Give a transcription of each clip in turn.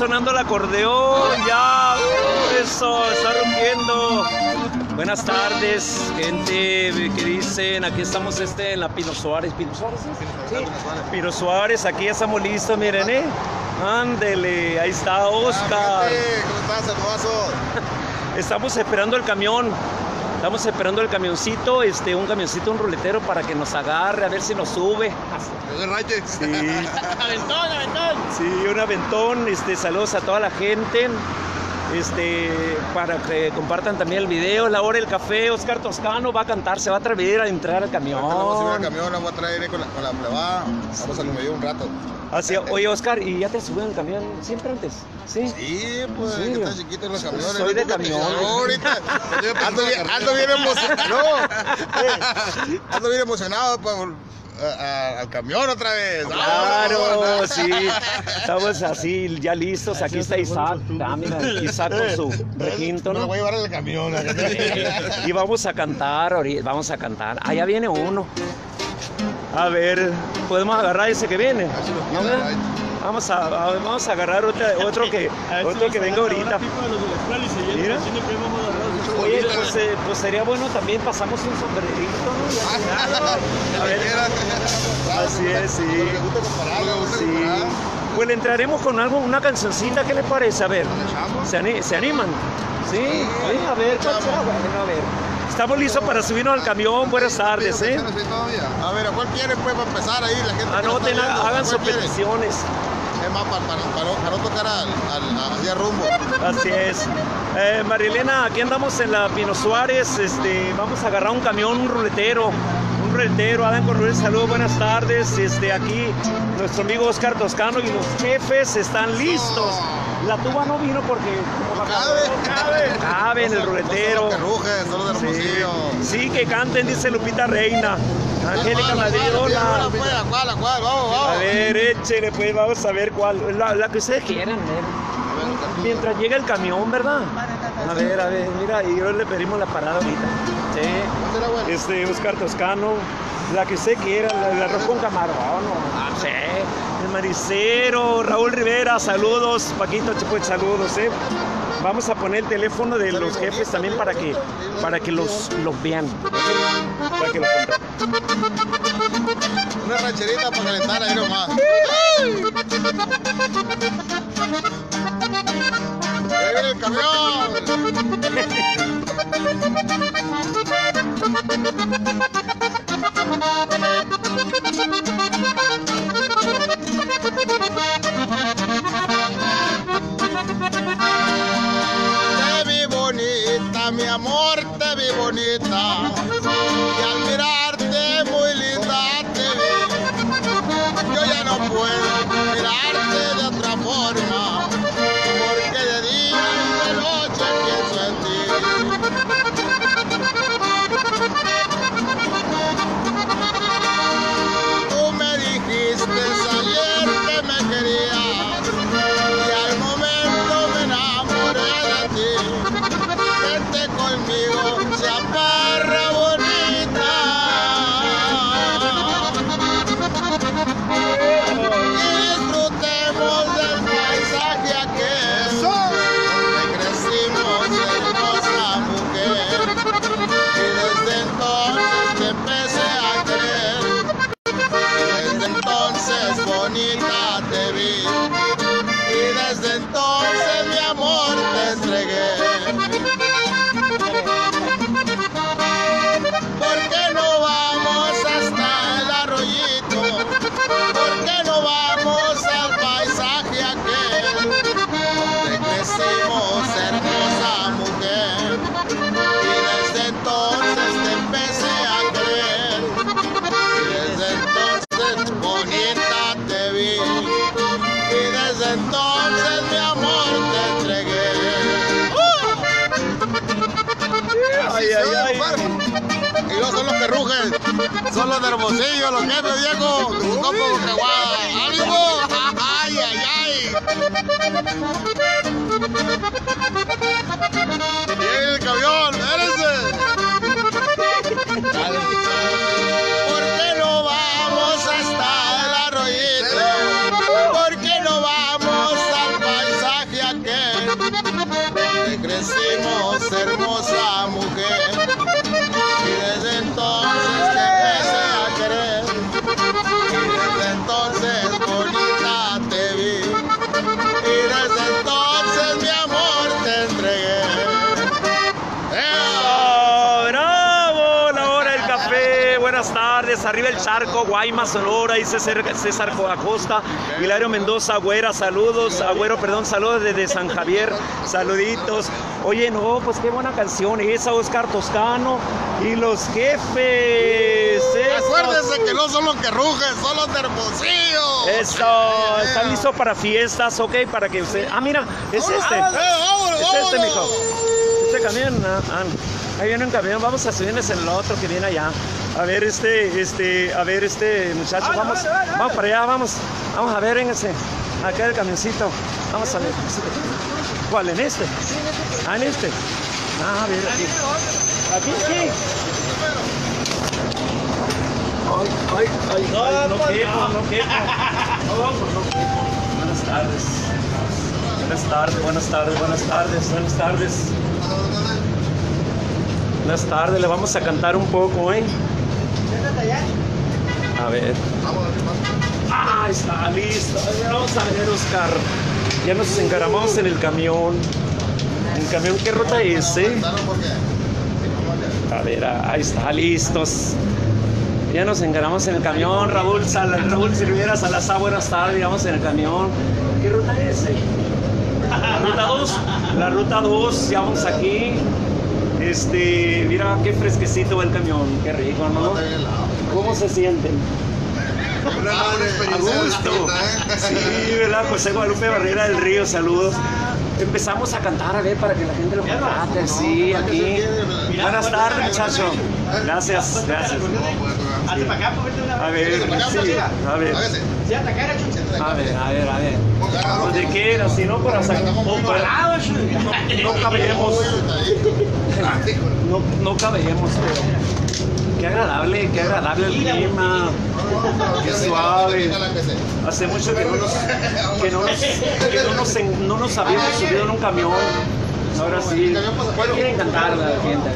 sonando el acordeón, ya. Eso, está rompiendo. Buenas tardes, gente que dicen, aquí estamos este en la Pino Suárez. ¿Pino Suárez? Sí. Pino Suárez, aquí ya estamos listos, miren, ¿eh? Ándele, ahí está Oscar. ¿Cómo estás, hermoso? Estamos esperando el camión. Estamos esperando el camioncito, este, un camioncito, un ruletero para que nos agarre, a ver si nos sube. Sí, Aventón, aventón. sí, un aventón. Este, saludos a toda la gente. Este, para que compartan también el video, la hora del café, Oscar Toscano va a cantar, se va a atrever a entrar al Ahorita vamos a subir al camión. camión, vamos a traer con la, con la plebada. Vamos a medio un rato. Así, oye Oscar, ¿y ya te suben al camión siempre antes? Sí. Sí, pues, ¿En serio? que están chiquitos los camiones. Soy de camión. Ahorita ando bien, ando bien emocionado. No, ando bien emocionado para vol- a- a- al camión otra vez. Claro, sí. Estamos así, ya listos. Aquí está Isaac. Ah, mira, Isaac con su requinto, ¿no? voy a llevar al camión. Y vamos a cantar, ahorita, vamos a cantar. Allá viene uno. A ver, podemos agarrar ese que viene. ¿No, verdad? Vamos a, a- vamos a agarrar otra- otro que otro que venga ahorita. Mira. Oye, pues, eh, pues sería bueno también pasamos un sombrerito, ¿no? A ver, Así es, sí. Pues le entraremos con algo, una cancioncita, ¿qué les parece? A ver? ¿se, ani- se animan? Sí, sí, a ver. Bueno, a ver. Estamos listos para subirnos al camión. Buenas tardes, ¿eh? A ver, ¿a cuál quieren pues para empezar ahí? La gente Anoten, hagan ¿cuál sus peticiones. Es más, para, para, para, para no tocar al, al, rumbo. Así es. Eh, Marilena, aquí andamos en la Pino Suárez. Este, vamos a agarrar un camión, un ruletero. Un ruletero, Adán Corrales, saludos, buenas tardes. Este, aquí nuestro amigo Oscar Toscano y los jefes están listos. La tuba no vino porque como cabe. no cabe. Cabe en el ruletero. No solo que ruge, solo de Sí. Sí, que canten, dice Lupita Reina. Angélica Madrid, hola. ¿A cuál, a cuál? Vamos, vamos. A ver, échele, pues vamos a ver cuál. La, la que ustedes quieran, ver. Mientras llega el camión, ¿verdad? A ver, a ver, mira, y yo le pedimos la parada ahorita. Sí. Este, Oscar Toscano, la que usted quiera, la, el arroz con camarón, o, sí. El maricero, Raúl Rivera, saludos, Paquito, pues saludos, ¿eh? Vamos a poner el teléfono de los jefes también para que, para que los, los vean. Para que los. Una rancherita para calentar ahí nomás. Ahí viene el camión. Mi amor, te vi bonita. Hermosillo, los jefes Diego, con su copa Bocaguada. ¡Ánimo! ¡Ay, ay, ay! ¡Viene el camión! ¡Espérense! Buenas tardes. Arriba el charco, Guaymas, Sonora, dice César César Acosta. Hilario Mendoza, Agüera, saludos. Agüero, perdón, saludos desde San Javier, saluditos. Oye, no, pues qué buena canción esa, Oscar Toscano y los jefes. Eso. Acuérdense que no son los que rugen, son los de Hermosillo. Eso, está listo para fiestas, ok, para que usted. Ah, mira, es este. Eh, Es este, mijo. Este camión, ah, ah, ahí viene un camión, vamos a subirnos en el otro que viene allá. A ver, este, este, a ver, este muchacho, vamos, vamos para allá, vamos, vamos a ver, véngase, acá el camioncito, vamos a ver. ¿Cuál? ¿En este? Ah, en este. Ah, a ver, aquí. Aquí sí. Ay, ay, ay, no no. No, pues no quepo. Buenas tardes. Buenas tardes, buenas tardes, buenas tardes, buenas tardes. Buenas tardes, le vamos a cantar un poco, ¿eh? A ver. Ah, está listo. Vamos a ver, Oscar. Ya nos encaramamos en el camión. ¿El camión qué ruta es, eh? A ver, ahí está, listos. Ya nos encaramos en el camión, Raúl, Sal, Raúl Silvera Salazar, buenas tardes, vamos en el camión. ¿Qué ruta es? eh? Ruta 2, la ruta 2, ya vamos aquí. Este, mira qué fresquecito va el camión, qué rico, ¿no? ¿Cómo se sienten? A gusto. Sí, ¿verdad? José Guadalupe Barrera del Río, saludos. Empezamos a cantar, a ver, para que la gente lo contrate, sí, aquí. Buenas tardes, muchacho. Gracias, gracias. Hazte para acá, pues, una A ver, sí, a ver. A ver, a ver, a ver. Donde quiera, si no para sacar. No cabemos. No, no cabemos, pero. Qué agradable, qué agradable el clima. Qué suave. Hace mucho que no nos, que no nos, que no nos, en- no nos habíamos subido en un camión. Ahora sí. ¿Cuál quieren cantar la gente? eh?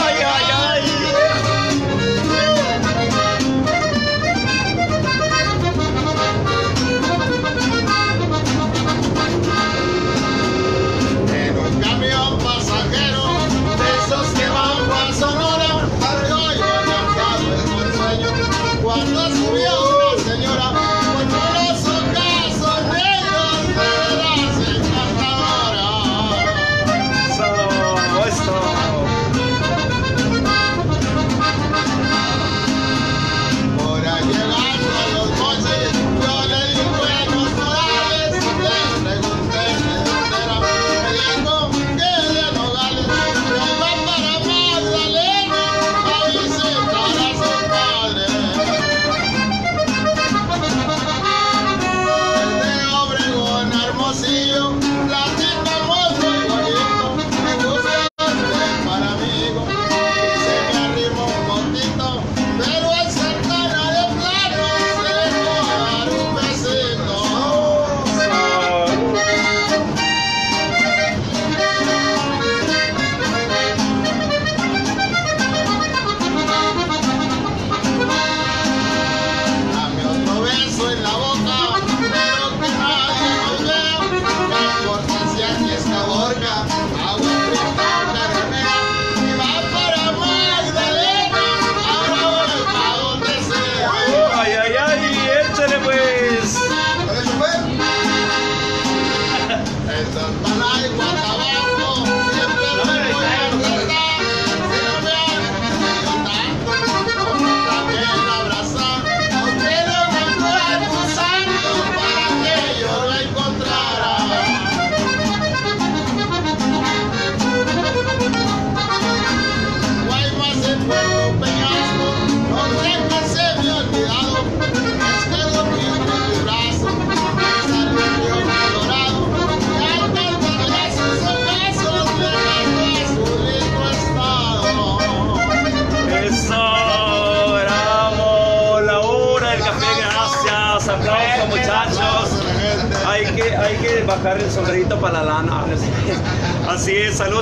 Ay, ay, ay.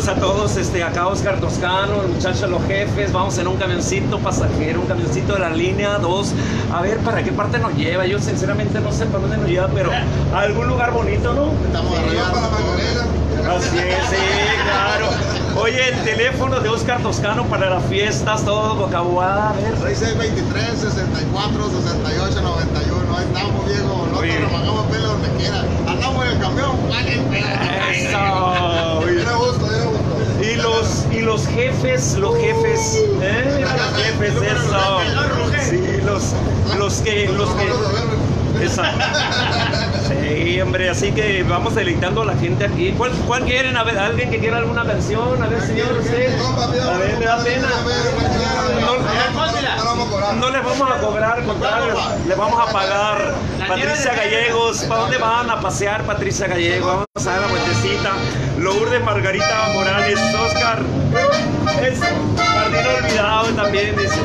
A todos. Este, acá Oscar Toscano, el muchacho de los jefes. Vamos en un camioncito pasajero, un camioncito de la línea 2. A ver para qué parte nos lleva. Yo sinceramente no sé para dónde nos lleva, pero a algún lugar bonito, ¿no? Estamos arriba para la Magdalena. Así es, sí, claro. Oye, el teléfono de Oscar Toscano para las fiestas, todo Bocabuá, a ver. 6623 64 68 91. Ahí estamos, viejo. No Oye. te remangamos pelo donde quiera. Andamos en el camión. Vale, Eso. Los, y los jefes, los jefes, ¿eh? Los jefes, eso. Sí, los, los que, los que. Esa. Sí, hombre, así que vamos deleitando a la gente aquí. ¿Cuál, cuál quieren? A ver, alguien que quiera alguna canción, a ver, señor, usted. A ver, me da pena. No, no les vamos a cobrar, contrario, les vamos a pagar. Patricia Gallegos, ¿para dónde van a pasear, Patricia Gallegos? Vamos a dar la vueltecita. Lourdes Margarita Morales, Oscar. Es Jardín Olvidado también, dice.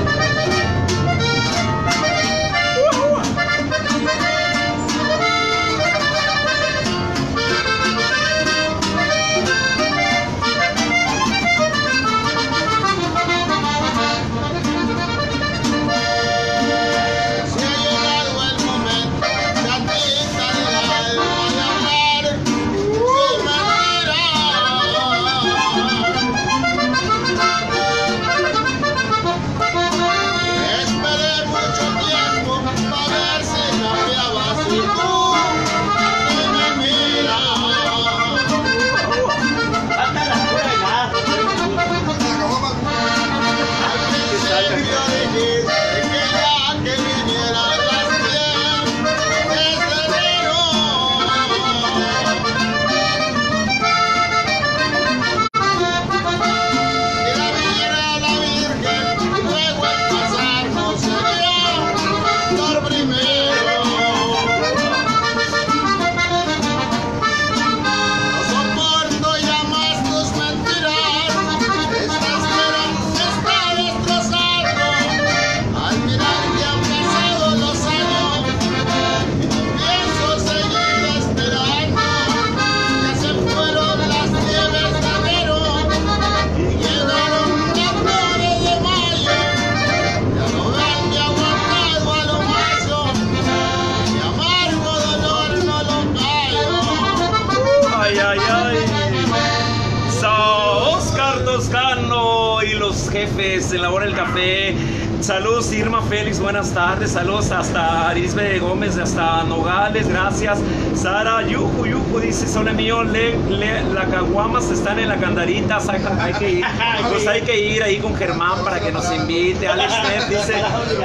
Toscano y los jefes en la hora del café. Saludos Irma Félix, buenas tardes. Saludos hasta Arisbe Gómez, hasta Nogales, gracias. Sara Yuju, Yuju dice, son mío, le, le, la caguamas están en la candarita, hay, hay que ir. Pues hay que ir ahí con Germán para que nos invite. Alex Neff dice,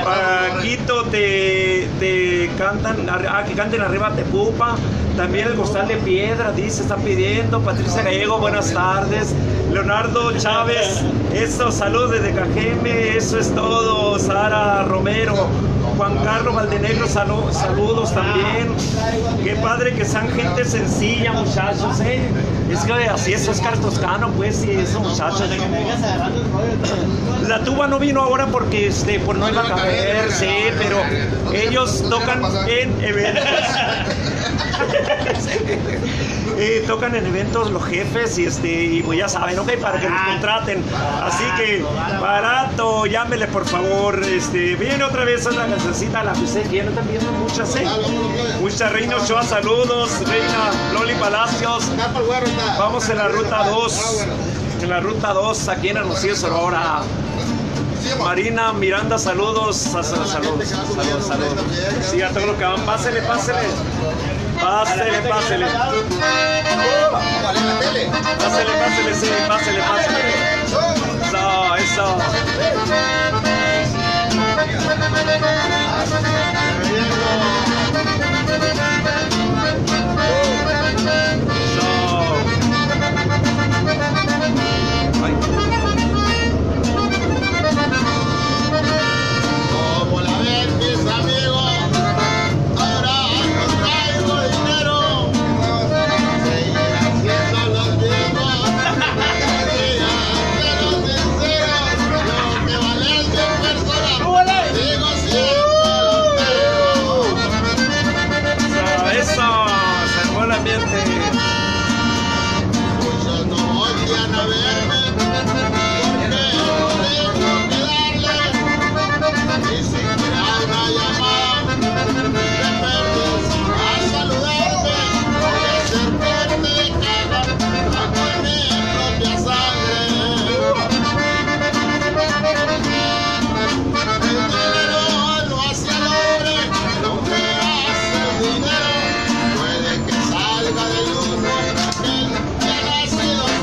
Paquito, te, te cantan, ah, que canten arriba te pupa. También el costal de piedra, dice, está pidiendo. Patricia Gallego, buenas tardes. Leonardo Chávez, eso, saludos desde Cajeme, eso es todo. Sara Romero, Juan Carlos Valdenegro, salu- saludos también. Qué padre que sean gente sencilla, muchachos, ¿eh? Es que así es Oscar Toscano, pues, sí, esos muchachos. La tuba no vino ahora porque este, pues no iba a caber, sí, pero ellos tocan en eventos. Eh, tocan en eventos los jefes y este y pues ya saben, ok, para que nos contraten. Así que barato, llámele por favor. Este, viene otra vez la cancioncita, la que ustedes quieren, están viendo muchas, ¿eh? Muchas Reina Ochoa, saludos, Reina Loli Palacios. Vamos en la ruta 2. Ah. En la ruta 2, aquí en Hermosillo, Sonora. Marina Miranda, saludos. sa- sa- Saludos, saludos, saludos. Sí, a todos los que van. Pásele, pásele. Pásele, pásele. Pásele, pásele, sí, pásele, pásele. Eso, eso. and I still